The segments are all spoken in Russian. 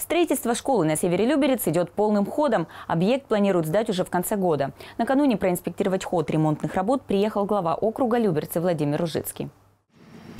Строительство школы на севере Люберец идет полным ходом. Объект планируют сдать уже в конце года. Накануне проинспектировать ход ремонтных работ приехал глава округа Люберцы Владимир Ужицкий.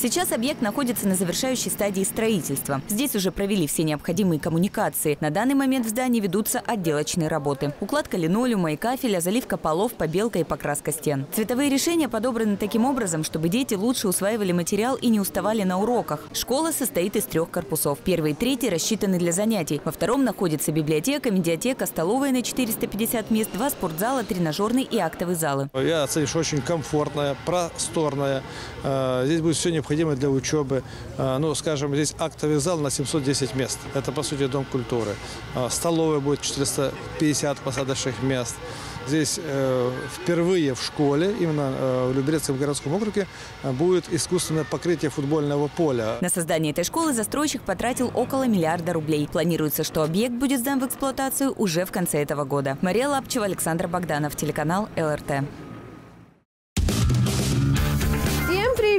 Сейчас объект находится на завершающей стадии строительства. Здесь уже провели все необходимые коммуникации. На данный момент в здании ведутся отделочные работы. Укладка линолеума и кафеля, заливка полов, побелка и покраска стен. Цветовые решения подобраны таким образом, чтобы дети лучше усваивали материал и не уставали на уроках. Школа состоит из трех корпусов. Первый и третий рассчитаны для занятий. Во втором находится библиотека, медиатека, столовая на 450 мест, два спортзала, тренажерный и актовый залы. Я оцениваю, очень комфортная, просторная. Э, Здесь будет все необходимое для учебы. Э, Ну, скажем, здесь актовый зал на 710 мест. Это, по сути, дом культуры. Э, Столовая будет 450 посадочных мест. Здесь э, впервые в школе, именно э, в Люберецком городском округе, э, будет искусственное покрытие футбольного поля. На создание этой школы застройщик потратил около миллиарда рублей. Планируется, что объект будет сдан в эксплуатацию уже в конце этого года. Мария Лапчева, Александр Богданов, телеканал ЛРТ.